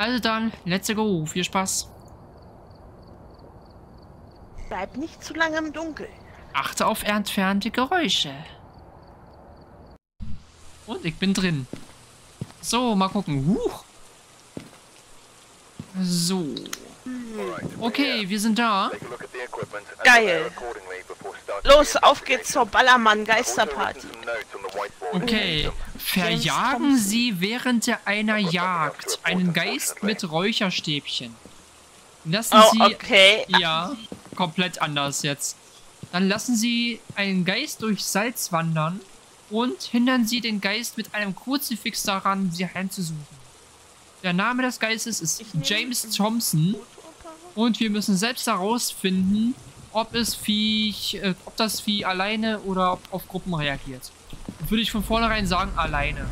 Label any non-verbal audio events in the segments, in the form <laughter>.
Also dann, let's go. Viel Spaß. Bleib nicht zu lange im Dunkeln. Achte auf entfernte Geräusche. Und ich bin drin. So, mal gucken. Huch. So. Okay, wir sind da. Geil. Los, auf geht's zur Ballermann-Geisterparty. Okay. Verjagen Sie während einer Jagd einen Geist mit Räucherstäbchen. Lassen Oh, Sie... okay. Ja, komplett anders jetzt. Dann lassen Sie einen Geist durch Salz wandern und hindern Sie den Geist mit einem Kruzifix daran, Sie heimzusuchen. Der Name des Geistes ist James Thompson und wir müssen selbst herausfinden, ob es Viech, äh, ob das Vieh alleine oder auf Gruppen reagiert. Würde ich von vornherein sagen, alleine.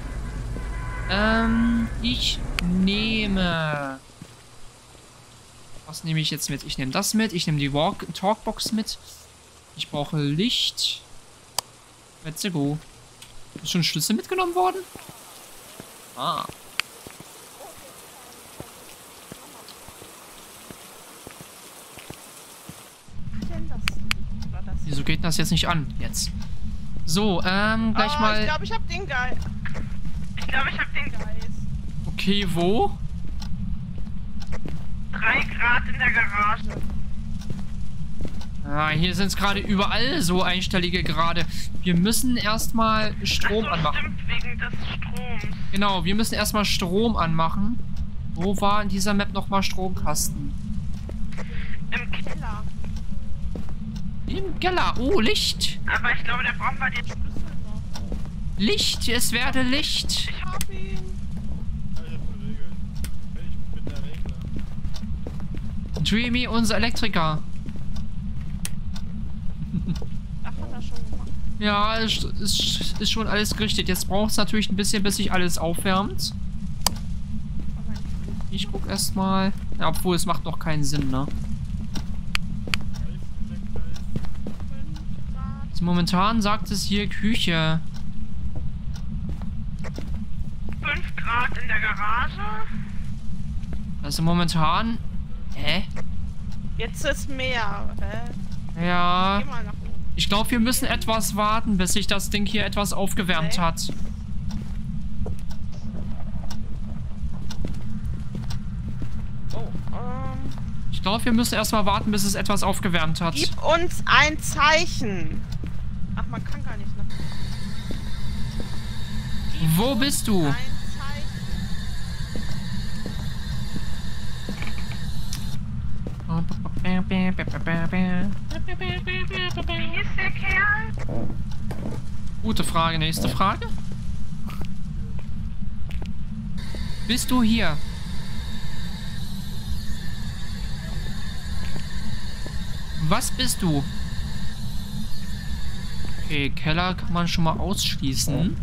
Ähm, ich nehme. Was nehme ich jetzt mit? Ich nehme das mit. Ich nehme die Walk Talkbox mit. Ich brauche Licht. Let's go. Ist schon Schlüssel mitgenommen worden? Ah. Wieso geht das jetzt nicht an? Jetzt. So, ähm, gleich oh, mal. Ich glaube, ich habe den Geist. Ich glaube, ich habe den Geist. Okay, wo? Drei Grad in der Garage. Ah, hier sind es gerade überall so einstellige Grade. Wir müssen erstmal Strom Ach so, anmachen. Stimmt, wegen des Stroms. Genau, wir müssen erstmal Strom anmachen. Wo war in dieser Map nochmal Stromkasten? Im Keller. Im Keller. Oh, Licht. Aber ich glaube, da brauchen wir den Schlüssel noch. Licht, es werde Licht. Ich hab ihn. Ich bin der Regler. Dreamy, unser Elektriker. Ach, hat er schon gemacht. Ja, ist, ist, ist schon alles gerichtet. Jetzt braucht es natürlich ein bisschen, bis sich alles aufwärmt. Ich guck erstmal. Ja, obwohl es macht noch keinen Sinn, ne? Also momentan sagt es hier Küche. 5 Grad in der Garage. Also momentan. Hä? Jetzt ist mehr. Hä? Ja. Ich glaube, wir müssen etwas warten, bis sich das Ding hier etwas aufgewärmt Okay. hat. Oh, ähm. Ich glaube, wir müssen erstmal warten, bis es etwas aufgewärmt hat. Gib uns ein Zeichen. Man kann gar nicht nach. Gib Wo bist du? Ein Zeichen. Wie ist der Kerl? Gute Frage. Nächste Frage. Bist du hier? Was bist du? Okay, Keller kann man schon mal ausschließen.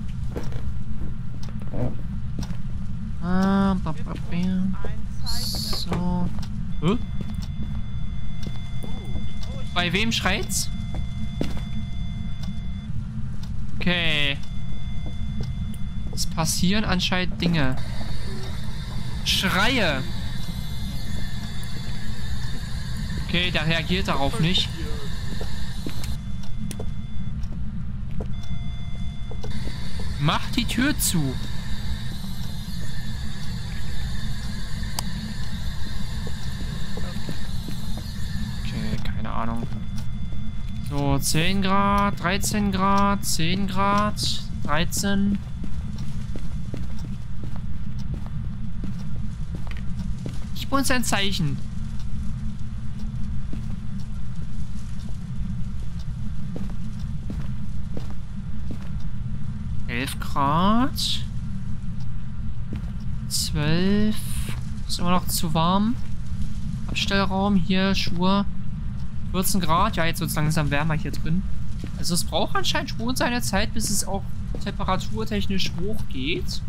Ah, ba, ba, ba. Ein Zeichen. So. Hä? Bei wem schreit's? Okay. Es passieren anscheinend Dinge. Schreie. Okay, der reagiert darauf nicht. Mach die Tür zu. Okay, keine Ahnung. So, 10 Grad, 13 Grad, 10 Grad, 13. Gib uns ein Zeichen. Grad. Zwölf. Ist immer noch zu warm. Abstellraum hier, Schuhe. 14 Grad. Ja, jetzt wird es langsam wärmer hier drin. Also es braucht anscheinend schon seine Zeit, bis es auch temperaturtechnisch hochgeht.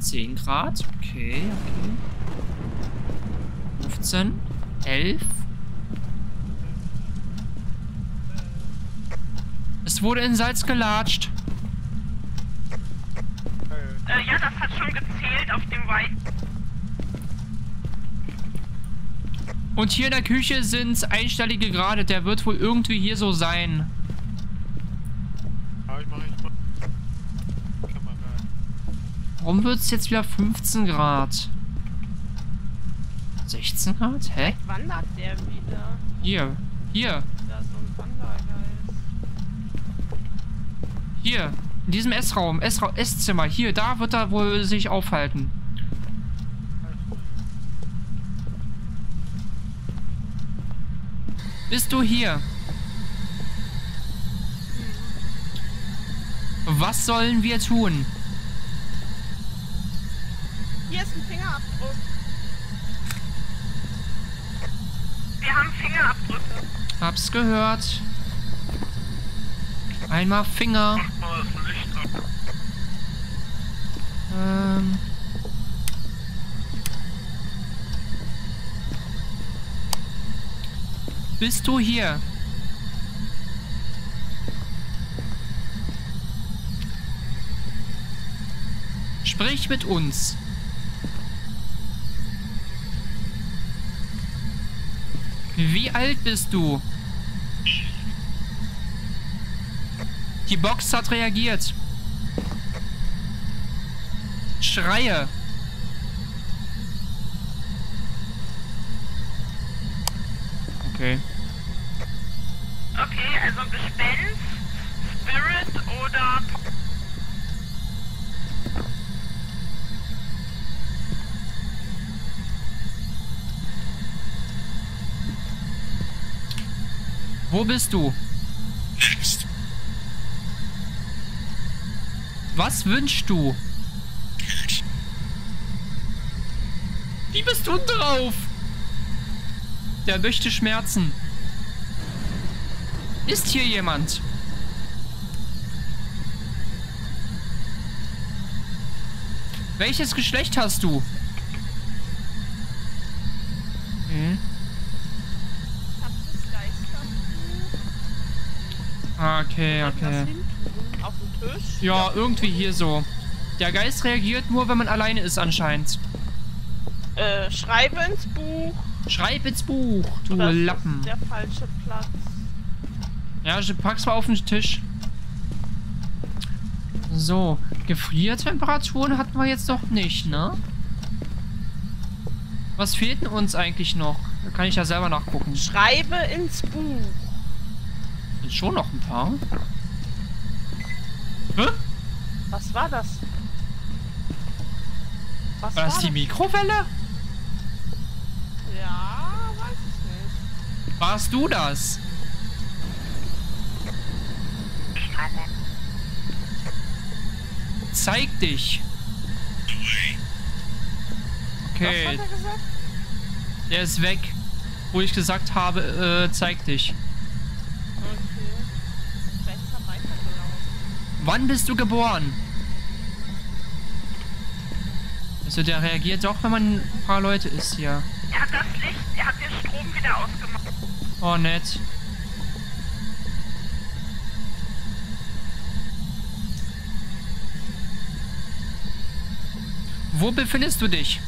10 Grad. Okay, okay. 15. 11. Es wurde in Salz gelatscht. das hat schon gezählt auf dem White. Und hier in der Küche sind es einstellige Grade. Der wird wohl irgendwie hier so sein. Ja, ich mach, ich mach. Warum wird es jetzt wieder 15 Grad? 16 Grad? Hä? Wandert der wieder? Hier. Hier. Da ist so ein Wandergeist. Hier. In diesem Essraum. Essra Esszimmer. Hier. Da wird er wohl sich aufhalten. Bist du hier? Was sollen wir tun? Hier ist ein Fingerabdruck. Wir haben Fingerabdrücke. Hab's gehört. Einmal Finger. Mach mal das Licht ab. Ähm. Bist du hier? Sprich mit uns. Wie alt bist du? Die Box hat reagiert. Schreie. Okay. Okay, also Gespenst, Spirit oder... Wo bist du? Next. Was wünschst du? Wie bist du drauf? Der möchte Schmerzen. Ist hier jemand? Welches Geschlecht hast du? Hm. Okay, okay. Ja, irgendwie hier so. Der Geist reagiert nur, wenn man alleine ist anscheinend. Äh, schreibe ins Buch. Schreib ins Buch, du ist das Lappen. der falsche Platz? Ja, ich pack's mal auf den Tisch. So, Gefriertemperaturen hatten wir jetzt noch nicht, ne? Was fehlt denn uns eigentlich noch? Da kann ich ja selber nachgucken. Schreibe ins Buch. Sind schon noch ein paar. Hä? Was war das? Was War das die Mikrowelle? Ja, weiß ich nicht. Warst du das? Zeig dich. Okay, Was hat er gesagt? der ist weg. Wo ich gesagt habe, äh, zeig dich. Okay. Wann bist du geboren? Also der reagiert doch, wenn man ein paar Leute ist hier. Er hat das Licht, er hat den Strom wieder ausgemacht. Oh, nett. Wo befindest du dich?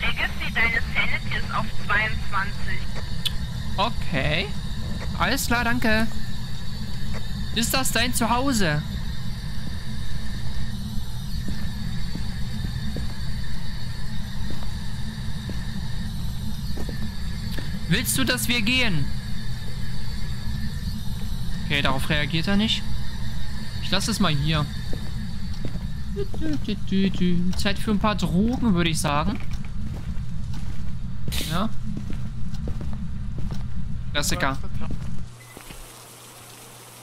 Legacy deines Sanity ist auf 22. Okay. Alles klar, danke. Ist das dein Zuhause? Willst du, dass wir gehen? Okay, darauf reagiert er nicht. Ich lasse es mal hier. Zeit für ein paar Drogen, würde ich sagen. Ja. Klassiker.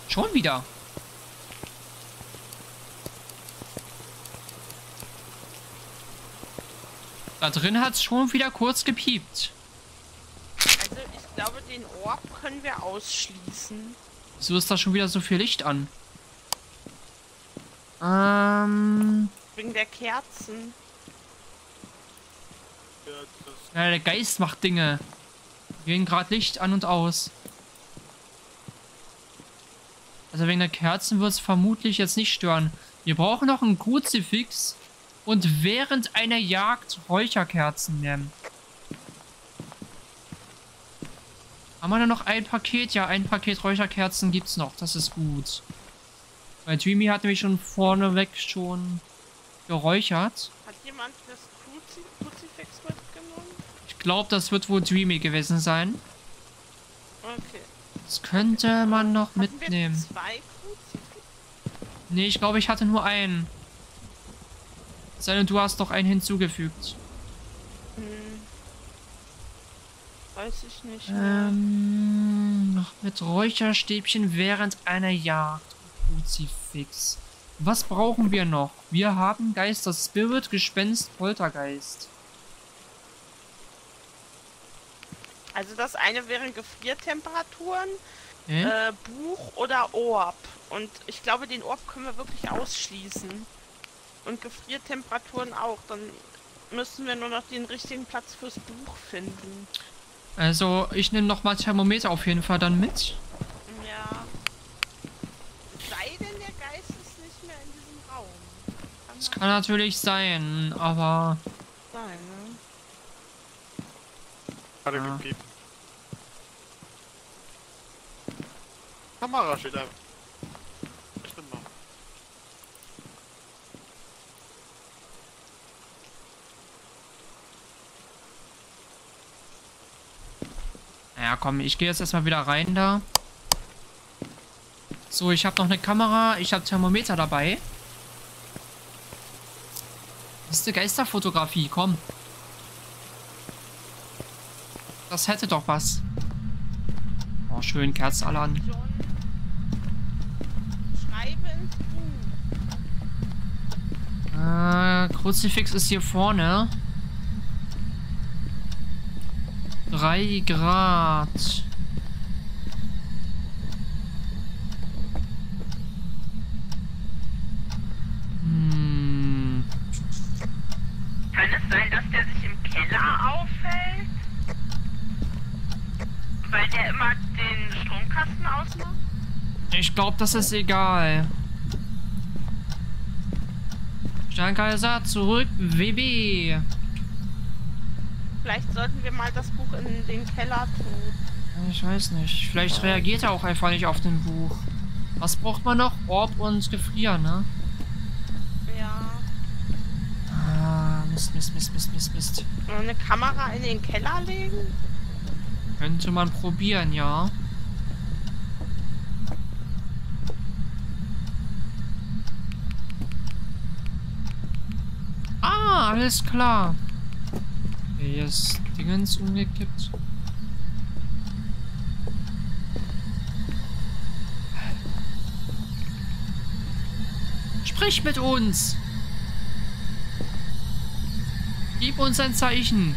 Schon wieder. Da drin hat es schon wieder kurz gepiept. Also ich glaube, den Orb können wir ausschließen. Wieso ist da schon wieder so viel Licht an? Ähm. Wegen der Kerzen. Ja, der Geist macht Dinge. Wir gehen gerade Licht an und aus. Also wegen der Kerzen wird es vermutlich jetzt nicht stören. Wir brauchen noch einen Kruzifix. Und während einer Jagd Räucherkerzen nehmen. Haben wir da noch ein Paket? Ja, ein Paket Räucherkerzen gibt's noch. Das ist gut. Weil Dreamy hat nämlich schon vorneweg schon geräuchert. Hat jemand das Kruzifix mitgenommen? Ich glaube, das wird wohl Dreamy gewesen sein. Okay. Das könnte man noch Hatten mitnehmen. Wir zwei Kruzifix? Nee, ich glaube, ich hatte nur einen. Sei denn, du hast doch einen hinzugefügt. Hm. Weiß ich nicht. Ähm, noch mit Räucherstäbchen während einer Jagd. Kruzifix. Was brauchen wir noch? Wir haben Geister, Spirit, Gespenst, Poltergeist. Also das eine wären Gefriertemperaturen, Hä? äh, Buch oder Orb. Und ich glaube, den Orb können wir wirklich ausschließen. Und Gefriertemperaturen auch. Dann müssen wir nur noch den richtigen Platz fürs Buch finden. Also, ich nehme noch mal Thermometer auf jeden Fall dann mit. Ja. Sei denn, der Geist ist nicht mehr in diesem Raum. Kann Das kann natürlich sein, aber... sein, ne? Hat er Ah. gegeben. Kamera steht da. Ich bin mal. Ja, komm, ich gehe jetzt erstmal wieder rein da. So, ich habe noch eine Kamera, ich habe Thermometer dabei. Das ist eine Geisterfotografie, komm. Das hätte doch was. Oh, schön, Kerzen alle an. Äh, Kruzifix ist hier vorne. 3 Grad. Hm. Kann es sein, dass der sich im Keller aufhält? Weil der immer den Stromkasten ausmacht? Ich glaube, das ist egal. Sternkaiser, zurück, WB. Vielleicht sollten wir mal das Buch in den Keller tun. Ich weiß nicht. Vielleicht reagiert er auch einfach nicht auf den Buch. Was braucht man noch? Orb und Gefrier, ne? Ja. Ah, Mist, Mist, Mist, Mist, Mist, Mist. Eine Kamera in den Keller legen? Könnte man probieren, ja. Ah, alles klar. Hier ist Dingens umgekippt. Sprich mit uns! Gib uns ein Zeichen!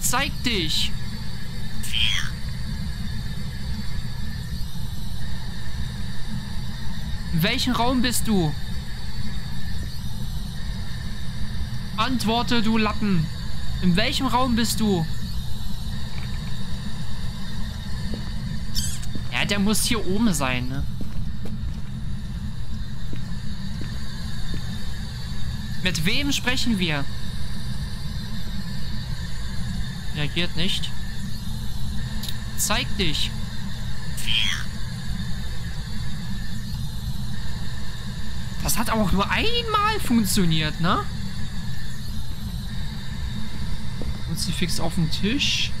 Zeig dich! In welchem Raum bist du? Antworte, du Lappen! In welchem Raum bist du? Ja, der muss hier oben sein, ne? Mit wem sprechen wir? Reagiert nicht. Zeig dich. Das hat auch nur einmal funktioniert, ne? Kruzifix auf dem Tisch.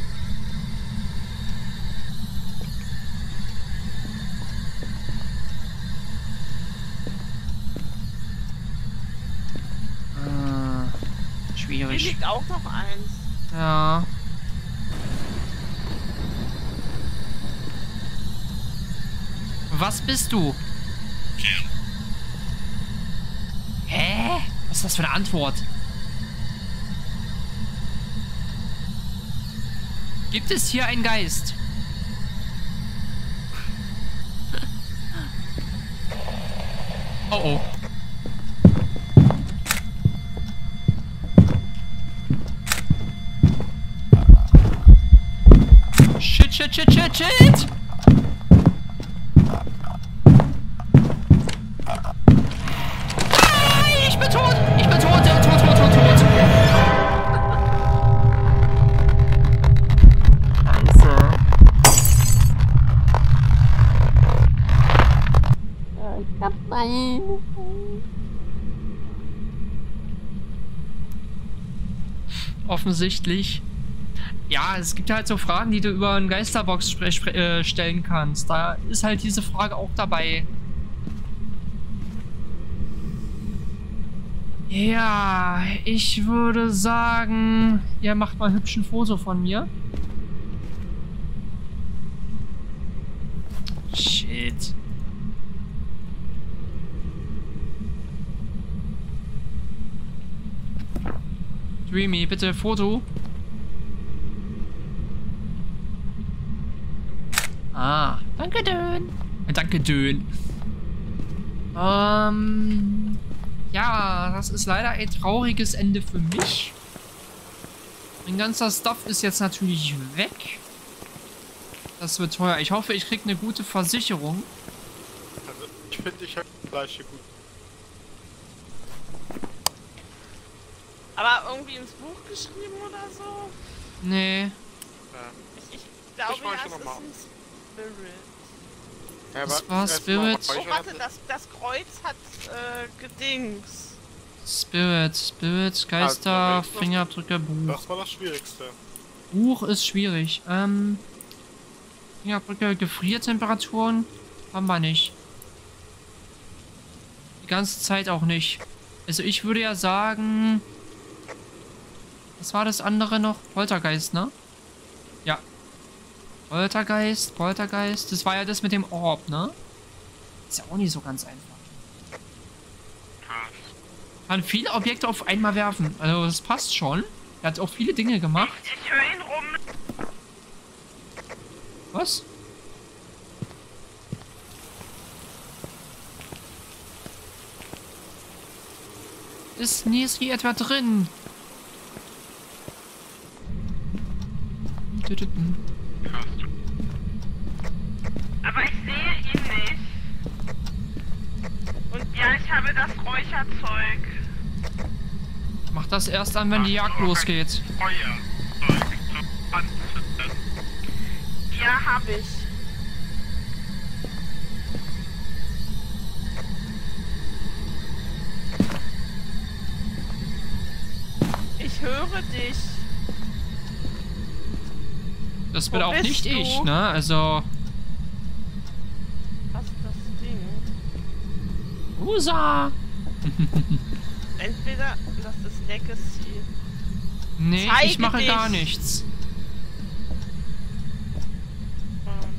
Ah, Hier schwierig. liegt auch noch eins. Ja. Was bist du? Hä? Was ist das für eine Antwort? Gibt es hier einen Geist? <laughs> Oh oh. Shit, shit, shit, shit, shit! Offensichtlich. Ja, es gibt halt so Fragen, die du über einen Geisterbox äh, stellen kannst. Da ist halt diese Frage auch dabei. Ja, ich würde sagen, ihr macht mal hübsch ein Foto von mir. Shit. Dreamy, bitte Foto. Ah, danke Dön. Danke Dön. Ähm, ja, das ist leider ein trauriges Ende für mich. Mein ganzer Stuff ist jetzt natürlich weg. Das wird teuer. Ich hoffe, ich krieg eine gute Versicherung. Also, ich finde, ich habe gleich hier Aber irgendwie ins Buch geschrieben oder so? Nee. Ähm, Ich, ich glaube Ich mal. ist ein Spirit. ja, Das war Spirit. mal Oh, warte, das, das Kreuz hat äh, gedings. Spirit, Spirit, Geister, Ah, Fingerabdrücke, Buch. Das war das Schwierigste. Buch ist schwierig. Ähm, Fingerabdrücke, Gefriertemperaturen haben wir nicht. Die ganze Zeit auch nicht. Also ich würde ja sagen... Was war das andere noch? Poltergeist, ne? Ja. Poltergeist, Poltergeist. Das war ja das mit dem Orb, ne? Ist ja auch nicht so ganz einfach. Kann viele Objekte auf einmal werfen. Also das passt schon. Er hat auch viele Dinge gemacht. Ich höre ihn rum. Was? Ist Niesri etwa drin? Aber ich sehe ihn nicht. Und ja, ich habe das Räucherzeug. Mach das erst an, wenn die Jagd losgeht. Feuerzeug zum Anzünden. Ja, habe ich. Ich höre dich. Das bin Wo auch nicht du? ich, ne? Also. Was ist das Ding? Usa! <laughs> Entweder das ist Legacy. Nee, ich Zeige mache dich. gar nichts. Ähm,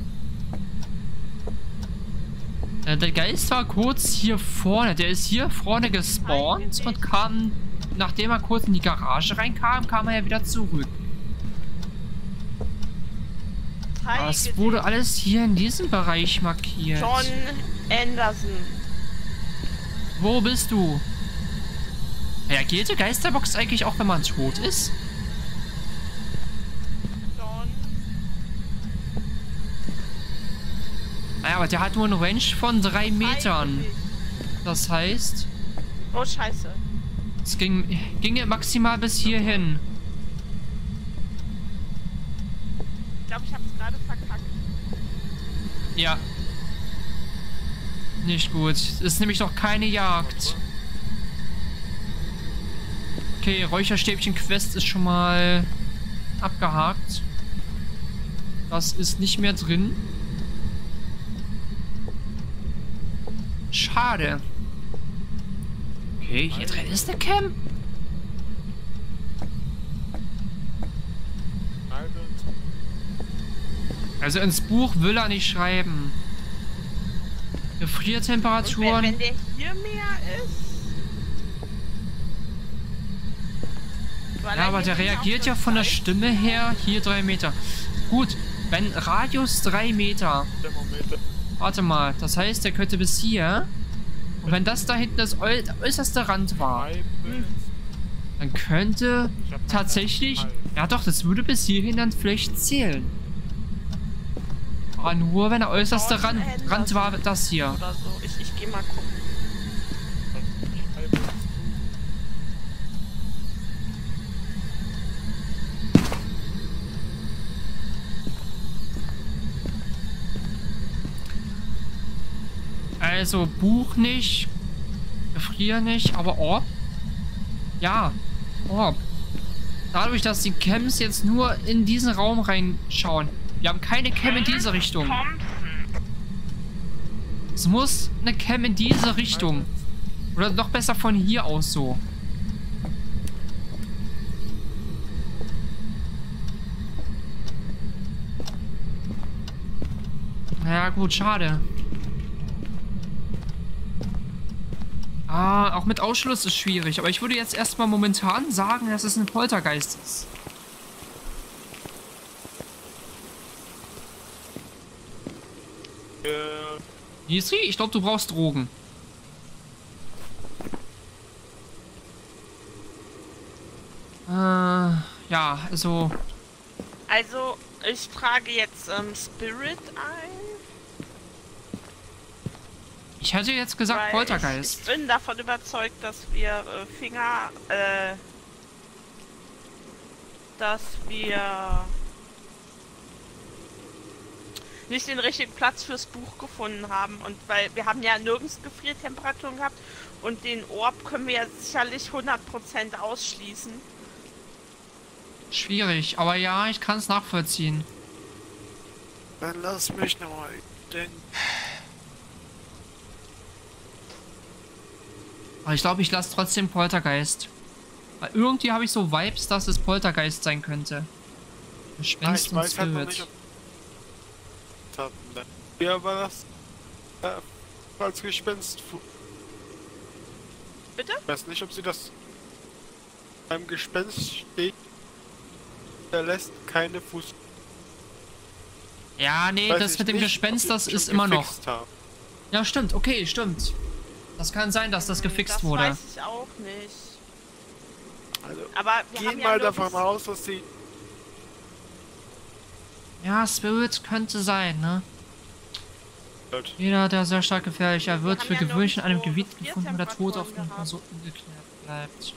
Äh, Der Geist war kurz hier vorne. Der ist hier vorne gespawnt Zeige und kam, nachdem er kurz in die Garage reinkam, kam er ja wieder zurück. zeige Das wurde alles hier in diesem Bereich markiert. John Anderson. Wo bist du? Reagiert die Geisterbox eigentlich auch, wenn man tot ist? John. Naja, aber der hat nur eine Range von drei Metern. Das heißt, Oh, scheiße. es ging, ginge maximal bis hierhin. Ich glaube, ich habe es gerade verkackt. Ja. Nicht gut. Ist nämlich noch keine Jagd. Okay, Räucherstäbchen-Quest ist schon mal abgehakt. Das ist nicht mehr drin. Schade. Okay, hier drin ist eine Camp. Also ins Buch will er nicht schreiben. Und wenn, Gefriertemperaturen. wenn der hier mehr ist. Ja, er aber der reagiert ja von der Stimme her hier drei Meter. Gut, wenn Radius drei Meter. Warte mal, das heißt, der könnte bis hier. Und wenn das da hinten das äußerste Rand war, dann könnte tatsächlich. Ja doch, das würde bis hierhin dann vielleicht zählen. Aber nur wenn der äußerste Rand. Rand war das hier. Oder so. Ich, ich gehe mal gucken. Also Buch nicht, Gefrier nicht, aber Orb? Ja, Orb. Dadurch, dass die Camps jetzt nur in diesen Raum reinschauen. Wir haben keine Cam in diese Richtung. Es muss eine Cam in diese Richtung. Oder noch besser von hier aus so. Ja gut, schade. Ah, auch mit Ausschluss ist schwierig. Aber ich würde jetzt erstmal momentan sagen, dass es ein Poltergeist ist. Nisri, ich glaube, du brauchst Drogen. Äh, ja, also... Also, ich trage jetzt ähm, Spirit ein. Ich hätte jetzt gesagt weil Poltergeist. Ich, ich bin davon überzeugt, dass wir äh, Finger, äh, dass wir nicht den richtigen Platz fürs Buch gefunden haben und weil wir haben ja nirgends Gefriertemperaturen gehabt und den Orb können wir ja sicherlich 100% ausschließen. Schwierig, aber ja, ich kann es nachvollziehen. dann lass mich nochmal denken. Aber ich glaube, ich lasse trotzdem Poltergeist. Weil irgendwie habe ich so Vibes, dass es Poltergeist sein könnte. Ah, Gespenst ich und weiß halt noch nicht, ob... Hatten, ne? Ja, war das... Äh, als Gespenst... Bitte? Ich weiß nicht, ob sie das... Beim Gespenst steht... Er lässt keine Fuß... ja, nee, Weiß das mit dem nicht, Gespenst, das ist immer noch. haben. Ja, stimmt, okay, stimmt. Das kann sein, dass das gefixt das wurde. weiß ich auch nicht. Also, Aber wir haben gehen ja mal davon aus, dass sie... Ja, Spirit könnte sein, ne? Wird. Jeder, der sehr stark gefährlicher wird, für ja gewöhnlich in einem Gebiet gefunden, wo der Tod auf Gefriertemperaturen so ungeklärt bleibt.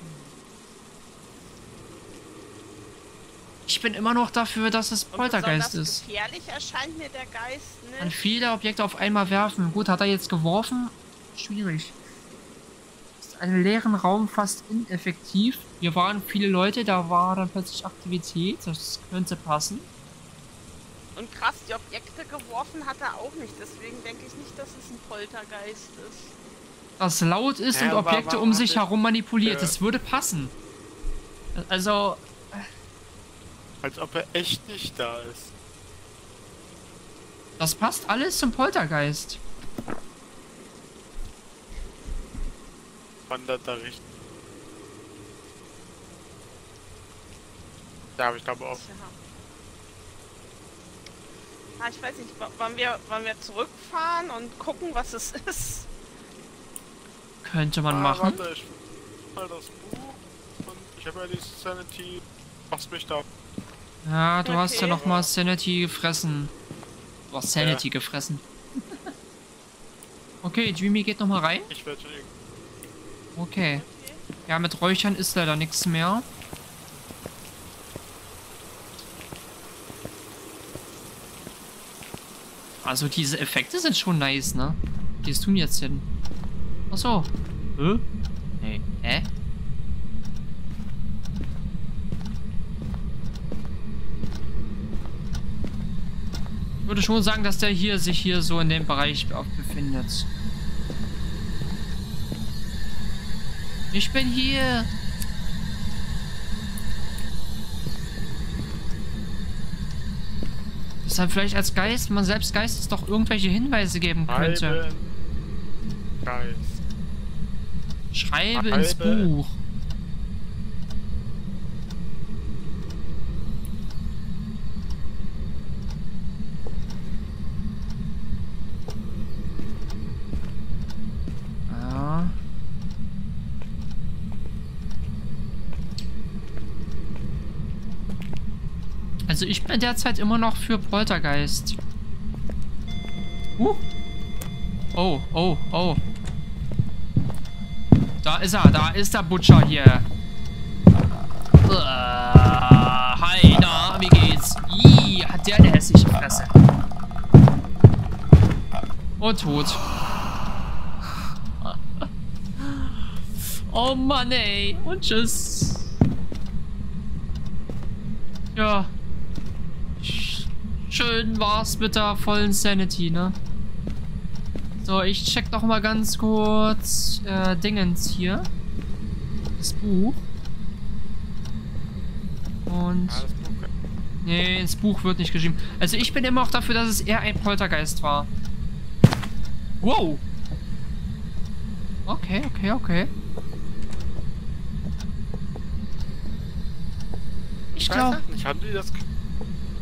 Ich bin immer noch dafür, dass es Poltergeist ist. gefährlich erscheint mir der Geist An nicht. viele Objekte auf einmal werfen. Gut, hat er jetzt geworfen? Schwierig. Ist einen leeren Raum fast ineffektiv. Hier waren viele Leute, da war dann plötzlich Aktivität. Das könnte passen. Und krass, die Objekte geworfen hat er auch nicht. Deswegen denke ich nicht, dass es ein Poltergeist ist. Das laut ist Ja, und Objekte um sich er- herum manipuliert. Ja. Das würde passen. Also, Als ob er echt nicht da ist. das passt alles zum Poltergeist. Wandert da richtig. Ja, aber ich glaube auch. Tja. Ah, ich weiß nicht, wo- wollen wir, wollen wir zurückfahren und gucken, was es <laughs> ist? Könnte man ah, machen. Warte, ich mal das Buch und ich habe ja die Sanity. Machst mich da. Ja, du hast ja Okay. noch mal Sanity gefressen. Du hast Sanity gefressen. Okay, Dreamy geht noch mal rein. Ich werde schon irgendwie. Okay. Ja, mit Räuchern ist leider nichts mehr. Also diese Effekte sind schon nice, ne? Du denn jetzt hin? Achso. Hä? Nee. Hä? Ich würde schon sagen, dass der hier sich hier so in dem Bereich befindet. Ich bin hier. Deshalb vielleicht als Geist, man selbst Geist ist doch irgendwelche Hinweise geben könnte. Halbe Geist. Schreibe ins. Buch. Also ich bin derzeit immer noch für Poltergeist. Uh. Oh, oh, oh. Da ist er, da ist der Butcher hier. Uh, hi, na, wie geht's? Ih, hat der eine hässliche Fresse. Und tot. oh Mann, ey. Und tschüss. Ja. Sch- Schön war's mit der vollen Sanity, ne? So, ich check noch mal ganz kurz äh, Dingens hier. Das Buch. Und... Ja, das Buch- Nee, ins Buch wird nicht geschrieben. Also ich bin immer auch dafür, dass es eher ein Poltergeist war. Wow. Okay, okay, okay. Ich glaube... nicht, haben die das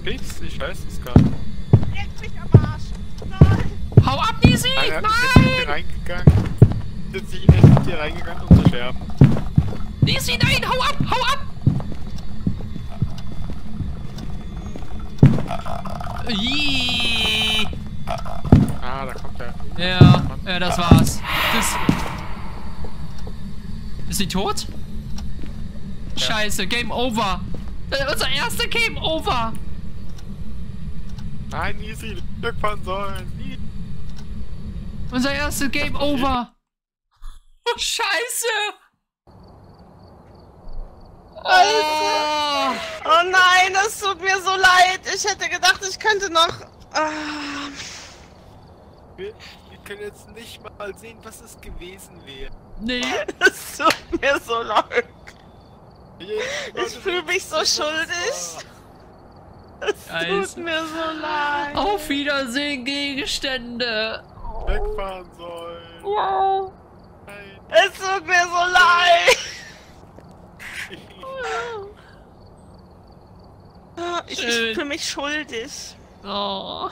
gefixt? Ich weiß es gar nicht. Leck mich am Arsch. Nein. Hau ab, Nisi! Alter, ist jetzt hier Nein! reingegangen. Sind sie echt hier reingegangen, um zu sterben? Nisi, nein! Hau ab! Hau ab! Ih. Ah, da kommt er. Ja, ja, das war's. Das... Ist sie tot? Scheiße, Game Over. Äh, unser erster Game Over. Nein, easy, wegfahren sollen. Nie- Unser erster Game Over. Oh, Scheiße. Oh. Oh nein, das tut mir so leid. Ich hätte gedacht, ich könnte noch. Ah. Wir, wir können jetzt nicht mal sehen, was es gewesen wäre. Nee. Es tut mir so leid. Ich Ich fühle mich so schuldig. Es tut mir so leid. Auf Wiedersehen, Gegenstände. Wegfahren sollen. Wow. Nein. Es tut mir so leid. <laughs> Ich, ich fühle mich schuldig. Oh.